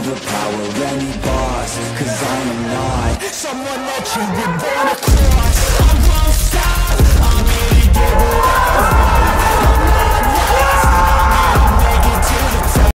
overpower any boss Cause I am not Someone that you would wanna